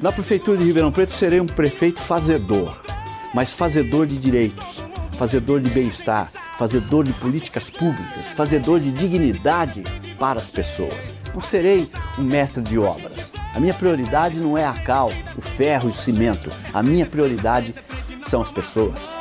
Na Prefeitura de Ribeirão Preto serei um prefeito fazedor, mas fazedor de direitos, fazedor de bem-estar, fazedor de políticas públicas, fazedor de dignidade para as pessoas. Não serei um mestre de obras. A minha prioridade não é a cal, o ferro e o cimento. A minha prioridade são as pessoas.